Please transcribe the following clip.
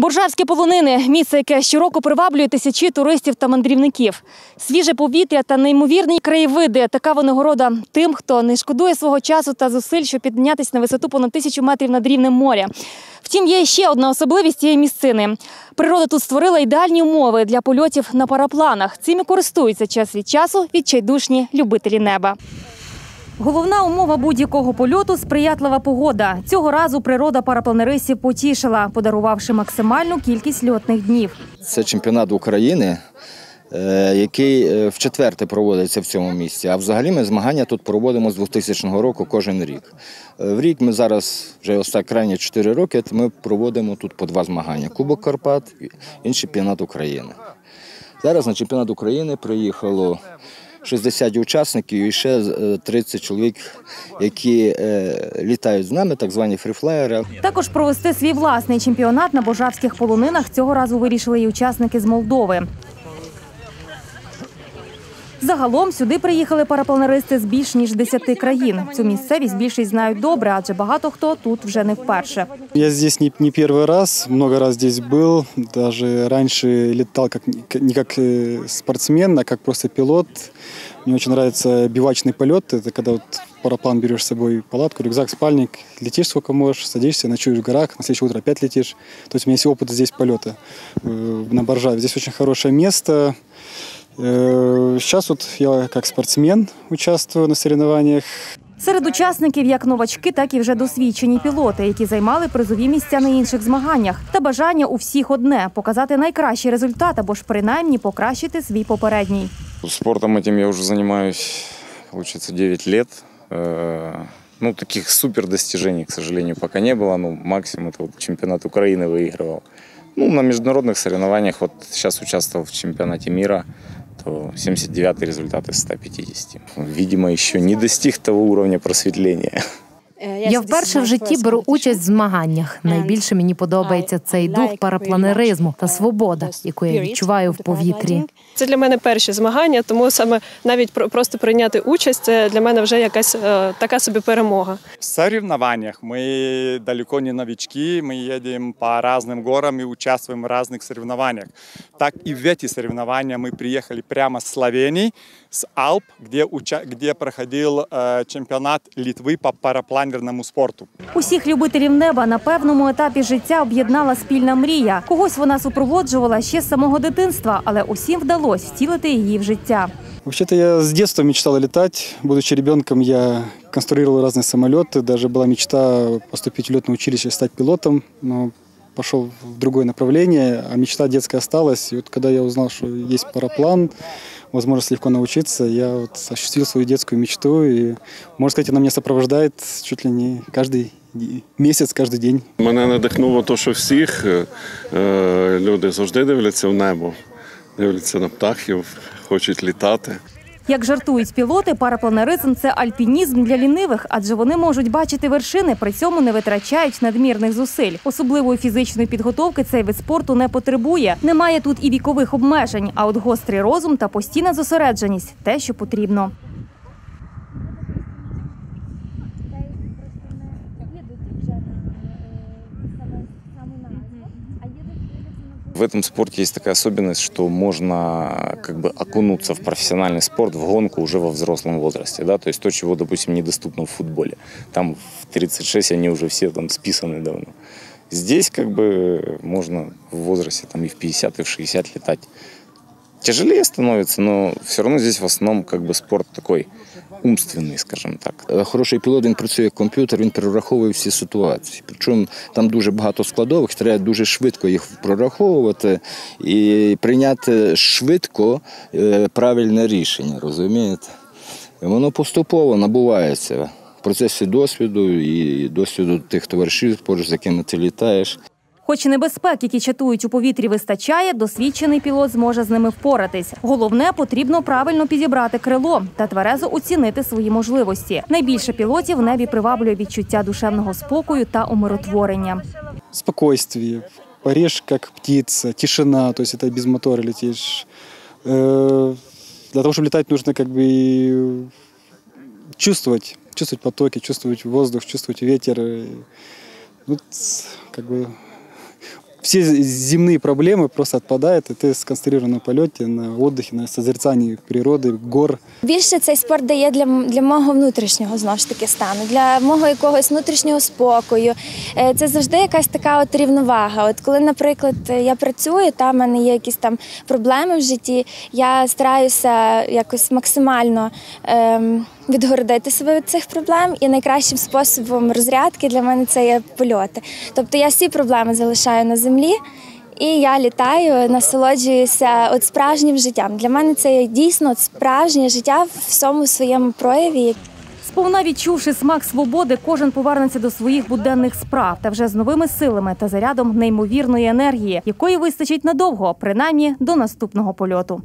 Боржавські полонини місце, яке щороку приваблює тисячі туристів та мандрівників. Свіже повітря та неймовірні краєвиди така винагорода тим, хто не шкодує свого часу та зусиль, щоб піднятися на висоту понад тисячу метрів над рівнем моря. Втім, є ще одна особливість цієї місцини. Природа тут створила ідеальні умови для польотів на парапланах. Цим і користуються час від часу відчайдушні любителі неба. Головна умова будь-якого польоту сприятлива погода. Цього разу природа парапланеристів потішила, подарувавши максимальну кількість льотних днів. Це чемпіонат України, е, який е, вчетверте проводиться в цьому місці. А взагалі ми змагання тут проводимо з 2000 року кожен рік. Е, В рік ми зараз вже останні крайні 4 роки. Ми проводимо тут по два змагання: Кубок Карпат і чемпіонат України. Зараз на чемпіонат України приїхало 60 учасників і ще е, 30 чоловік, які е, літають з нами, так звані фріфлеєри. Також провести свій власний чемпіонат на божавських полонинах цього разу вирішили і учасники з Молдови. Загалом сюди приїхали парапланеристи з більш ніж 10 країн. Цю місцевість більшість знають добре, адже багато хто тут вже не вперше. Я здесь не, не первый раз, много раз здесь был. Даже раньше летал как, не как э, спортсмен, а как просто пилот. Мне очень нравится бивачный полет. Это когда вот в параплан берешь с собой палатку, рюкзак, спальник, летишь сколько можешь, садишься, ночуешь в горах, на следующее утро опять летишь. То есть у меня есть опыт здесь полета э, на Боржаве. Здесь очень хорошее место. Э, Сейчас вот я как спортсмен участвую на соревнованиях. Серед учасників як новачки, так і вже досвідчені пілоти, які займали призові місця на інших змаганнях. Та бажання у всіх одне показати найкращий результат або ж принаймні покращити свій попередній. Спортом этим я уже занимаюсь, получается, 9 лет. Э, Ну, таких супер достижений, к сожалению, пока не было. Ну, максимум это вот чемпионат Украины выигрывал. Ну, на международных соревнованиях, вот сейчас участвовал в чемпионате мира, то 79 результат из 150. Видимо, еще не достиг того уровня просветления. Я вперше в житті беру участь в змаганнях. Найбільше мені подобається цей дух парапланеризму та свобода, яку я відчуваю в повітрі. Це для мене перші змагання, тому саме навіть про- просто прийняти участь це для мене вже якась е, така собі перемога. В соревнованиях мы далеко не новички, мы едем по разным горам и участвуем в разных соревнованиях. Так и в эти соревнования мы приехали прямо с Словении, с Алп, где, уча- где проходил э, чемпионат Литвы по парапланерному спорту. Усіх любителів неба на певному етапі життя об'єднала спільна мрія. Когось вона супроводжувала ще з самого дитинства, але усім вдалося втілити її в життя. Вообще-то я с детства мечтал летать. Будучи ребенком, я конструировал разные самолеты. Даже была мечта поступить в летное училище и стать пилотом. Но пошел в другое направление, а мечта детская осталась. И вот когда я узнал, что есть параплан, возможность легко научиться, я вот осуществил свою детскую мечту. И, можно сказать, она меня сопровождает чуть ли не каждый Місяць кожен день. Мене надихнуло те, що всіх е, е, люди завжди дивляться в небо, дивляться на птахів, хочуть літати. Як жартують пілоти, парапланеризм це альпінізм для лінивих, адже вони можуть бачити вершини, при цьому не витрачають надмірних зусиль. Особливої фізичної підготовки цей вид спорту не потребує. Немає тут і вікових обмежень, а от гострий розум та постійна зосередженість те, що потрібно. В этом спорте есть такая особенность, что можно как бы окунуться в профессиональный спорт, в гонку уже во взрослом возрасте, да, то есть то, чего, допустим, недоступно в футболе. Там в 36 они уже все там списаны давно. Здесь как бы можно в возрасте там и в 50, и в 60 летать. Тяжелее становится, но все равно здесь в основном как бы спорт такой умственный, скажем так. Е, Хороший пілот він працює як комп'ютер, він перераховує всі ситуації. Причому там дуже багато складових, треба дуже швидко їх прораховувати і прийняти швидко е, правильне рішення, розумієте? Воно поступово набувається в процесі досвіду і досвіду тих товаришів, поруч з якими ти літаєш. Хоч і небезпек, які чатують у повітрі, вистачає, досвідчений пілот зможе з ними впоратись. Головне потрібно правильно підібрати крило та тверезо оцінити свої можливості. Найбільше пілотів в небі приваблює відчуття душевного спокою та умиротворення. спокойствие, паришь как птица, тишина, то есть это без мотора летишь. Э, Для того, чтобы летать, нужно как бы и чувствовать, чувствовать потоки, чувствовать воздух, чувствовать ветер. И, ну, ц- как бы все земные проблемы просто отпадают, и ты сконцентрирован на полете, на отдыхе, на созерцании природы, гор. Більше цей спорт дає для, м- для мого внутрішнього знову ж таки стану, для мого якогось внутрішнього спокою. Е, Це завжди якась така от рівновага. От коли, наприклад, я працюю, та в мене є якісь там проблеми в житті, я стараюся якось максимально ем, відгородити себе від цих проблем. І найкращим способом розрядки для мене це є польоти. Тобто я всі проблеми залишаю на землі. І я літаю, насолоджуюся от справжнім життям. Для мене це є дійсно справжнє життя в всьому своєму прояві. Сповна відчувши смак свободи, кожен повернеться до своїх буденних справ та вже з новими силами та зарядом неймовірної енергії, якої вистачить надовго, принаймні до наступного польоту.